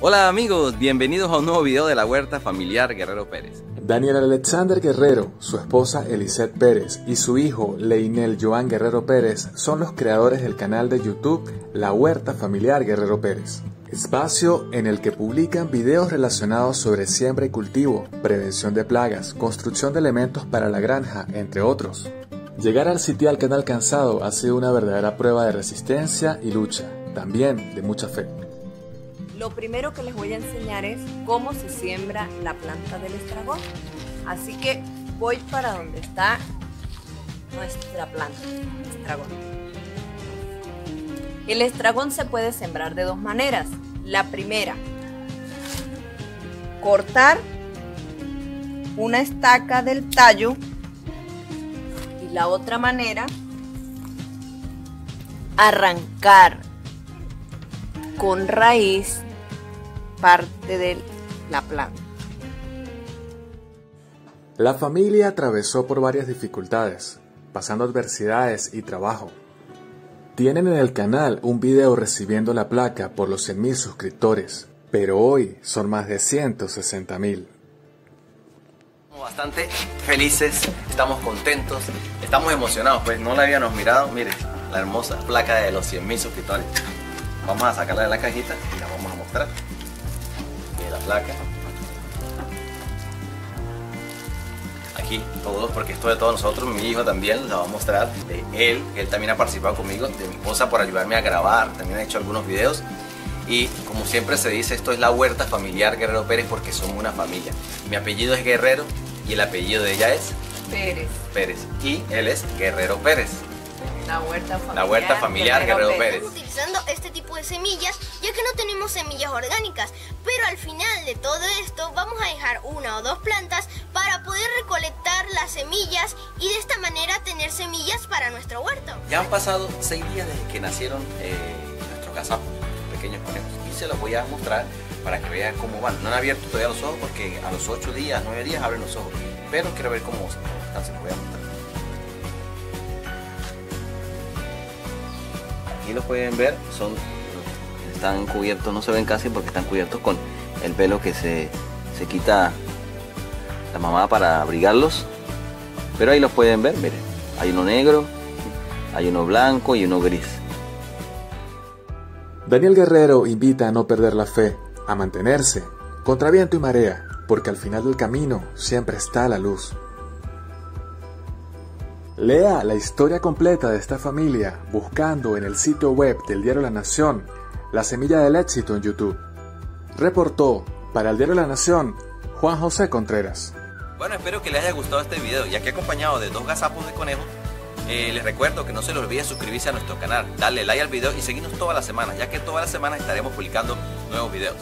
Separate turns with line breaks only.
Hola amigos, bienvenidos a un nuevo video de la huerta familiar Guerrero Pérez.
Daniel Alexander Guerrero, su esposa Elisette Pérez y su hijo Leinel Joan Guerrero Pérez son los creadores del canal de YouTube La Huerta Familiar Guerrero Pérez. Espacio en el que publican videos relacionados sobre siembra y cultivo, prevención de plagas, construcción de elementos para la granja, entre otros. Llegar al sitio que han alcanzado ha sido una verdadera prueba de resistencia y lucha, también de mucha fe.
Lo primero que les voy a enseñar es cómo se siembra la planta del estragón. Así que voy para donde está nuestra planta, estragón. El estragón se puede sembrar de dos maneras. La primera, cortar una estaca del tallo y la otra manera, arrancar con raíz parte de la planta.
La familia atravesó por varias dificultades, pasando adversidades y trabajo. Tienen en el canal un video recibiendo la placa por los 100.000 suscriptores, pero hoy son más de 160.000.
Bastante felices, estamos contentos, estamos emocionados, pues no la habíamos mirado, miren, la hermosa placa de los 100.000 suscriptores. Vamos a sacarla de la cajita y la vamos a mostrar la placa. Aquí todos, porque esto de todos nosotros, mi hijo también la va a mostrar, de él, que él también ha participado conmigo, de mi esposa por ayudarme a grabar, también ha hecho algunos videos. Y como siempre se dice, esto es la huerta familiar Guerrero Pérez porque somos una familia. Mi apellido es Guerrero y el apellido de ella es
Pérez.
Pérez. Y él es Guerrero Pérez.
La huerta familiar,
la huerta familiar Guerrero, Pérez.
Utilizando este tipo de semillas ya que no tenemos semillas orgánicas, pero al final de todo esto vamos a dejar una o dos plantas para poder recolectar las semillas y de esta manera tener semillas para nuestro huerto.
Ya han pasado seis días desde que nacieron eh, nuestros gazapos, pequeños conejos, y se los voy a mostrar para que vean cómo van. No han abierto todavía los ojos porque a los ocho días, nueve días abren los ojos, pero quiero ver cómo se los voy a mostrar. Aquí lo pueden ver, son están cubiertos, no se ven casi porque están cubiertos con el pelo que se, se quita la mamá para abrigarlos. Pero ahí los pueden ver, miren, hay uno negro, hay uno blanco y uno gris.
Daniel Guerrero invita a no perder la fe, a mantenerse, contra viento y marea, porque al final del camino siempre está la luz. Lea la historia completa de esta familia buscando en el sitio web del diario La Nación La Semilla del Éxito en YouTube. Reportó para el diario La Nación Juan José Contreras.
Bueno, espero que les haya gustado este video, ya que acompañado de dos gazapos de conejo, eh, les recuerdo que no se les olvide suscribirse a nuestro canal, darle like al video y seguirnos todas las semanas, ya que todas las semanas estaremos publicando nuevos videos.